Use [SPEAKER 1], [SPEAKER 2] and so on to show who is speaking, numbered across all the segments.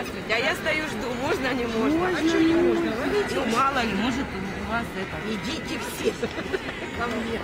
[SPEAKER 1] Здравствуйте. А я стою, жду, можно, не можно?
[SPEAKER 2] А что не можно?
[SPEAKER 1] Ну, мало ли, может, у вас это...
[SPEAKER 2] Идите все ко мне.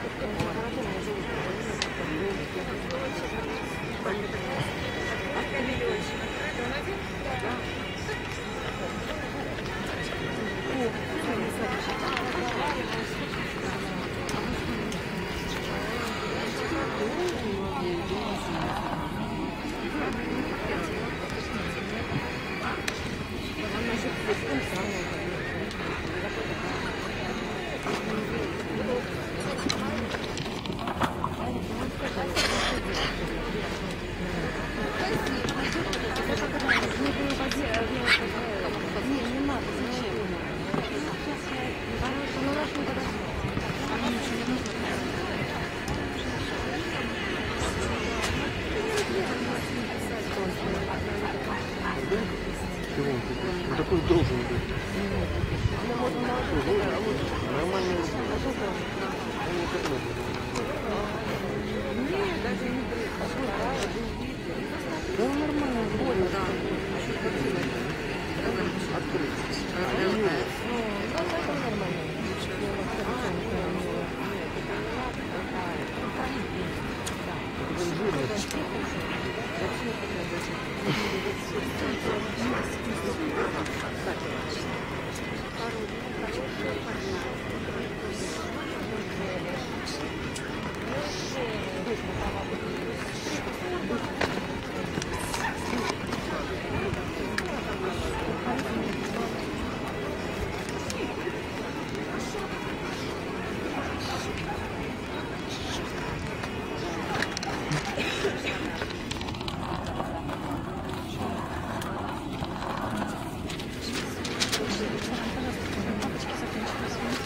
[SPEAKER 2] すご
[SPEAKER 3] い。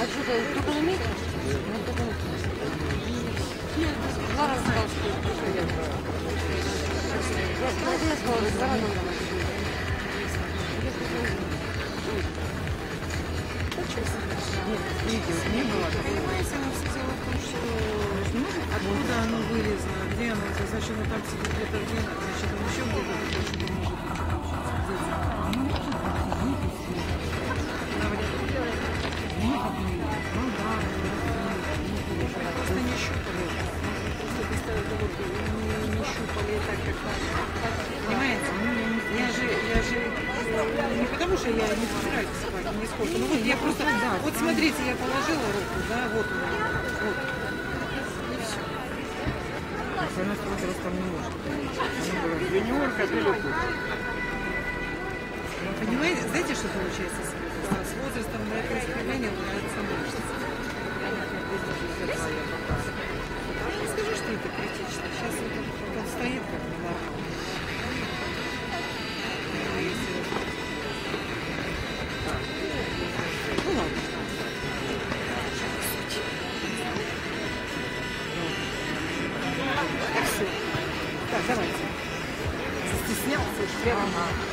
[SPEAKER 2] А что ты только на месте? Ну, только на месте. Два раза сказал, что я Я сразу я сказала, два раза надо
[SPEAKER 4] Видео не было. Понимаете, все дело в том, что откуда оно вылезло, где оно, значит, оно там сидит где-то что я не собираюсь спать, не сколько. Ну вот я просто, вот смотрите, я положила руку, да, вот меня, вот. И все.
[SPEAKER 1] Она возрастом не может.
[SPEAKER 3] Юниорка далеко.
[SPEAKER 4] Понимаете, знаете, что получается с возрастом? На это искривление ложится мышцы. Не скажу, что это критично. Сейчас вот стоит как Застеснялся уж прямо на...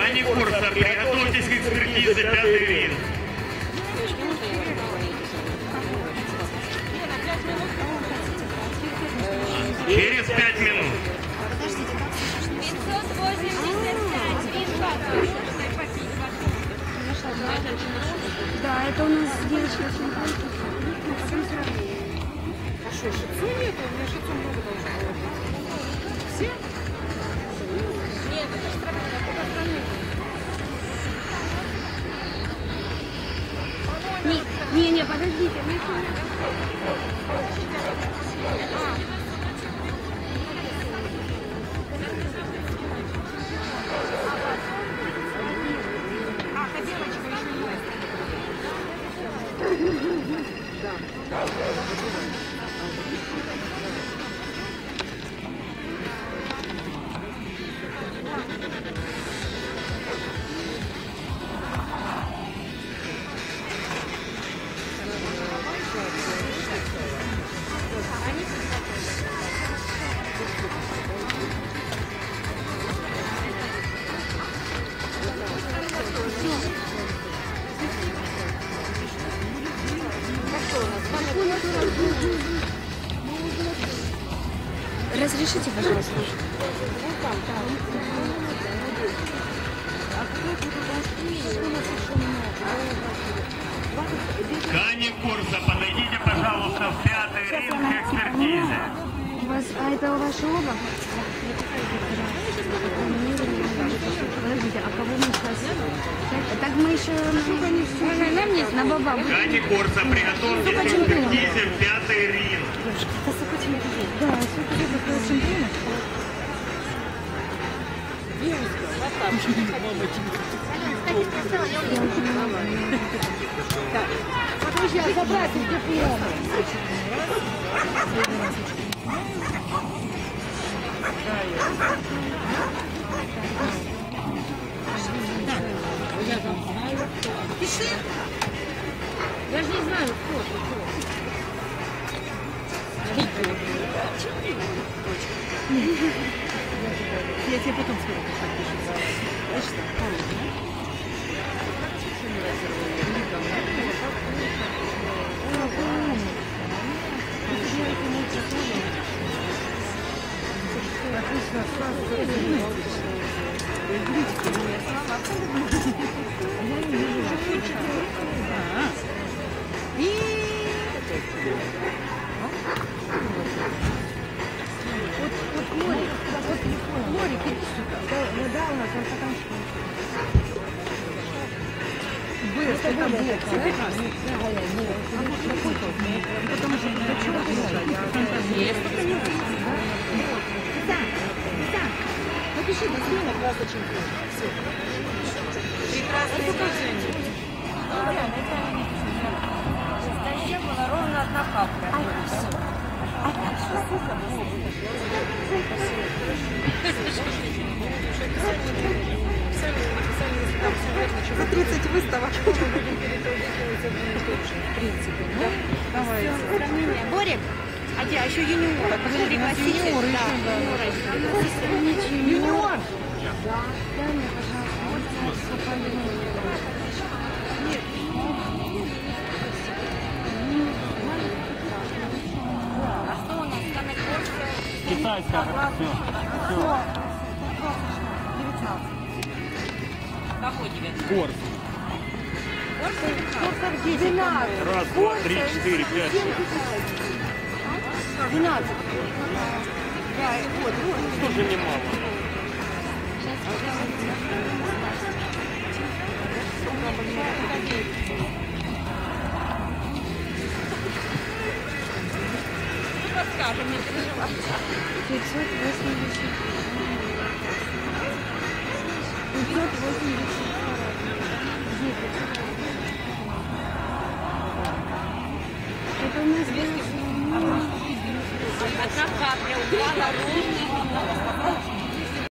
[SPEAKER 5] Они курса, приготовьтесь к экспертизе, пятый ринг. Через пять минут.
[SPEAKER 2] Да, это у нас девочка шампанское.
[SPEAKER 4] Потом сравнение. Шицу нету? У меня шицу много должно быть. Все?
[SPEAKER 2] Не, не, не, подождите, мы Разрешите, пожалуйста.
[SPEAKER 5] Таня Курса, подойдите, пожалуйста, в пятый ринг экспертизы.
[SPEAKER 2] У вас, а это ваши оба? Подождите, а кого мы? Так мы еще на, на мне, на баба.
[SPEAKER 5] Таня Курса, приготовьтесь к экспертизе пятый ринг.
[SPEAKER 2] Да, сколько лет такое чемпиона? Подожди, а забрать диплом? Пиши. Я же не знаю, кто ты.
[SPEAKER 4] Я тебе потом скажу, как пишется. Знаешь что? Помнишь, да? Потому что Есть, только не Напиши, до смена красный чемпион. Все. Прекрасное движение.
[SPEAKER 1] Настоящая была ровно одна капля.
[SPEAKER 4] За 30 выставок мы будем переделывать одно и то же, в принципе. Да? Давай.
[SPEAKER 2] Сравнение. Борик, а где? А еще юниор. Пригласите.
[SPEAKER 4] юниор еще,
[SPEAKER 2] да. еще.
[SPEAKER 4] Юниор!
[SPEAKER 2] Да. Дай мне, пожалуйста.
[SPEAKER 1] А что у нас? Камень
[SPEAKER 3] Китайская. Все.
[SPEAKER 1] Какой тебе?
[SPEAKER 3] Корс. Раз, два, три, четыре, пять, шесть.
[SPEAKER 2] 12.
[SPEAKER 3] Тоже немало.
[SPEAKER 1] Подскажем, не переживай.
[SPEAKER 2] 580. 580. Это у нас было...
[SPEAKER 1] Одна капля упала ровно.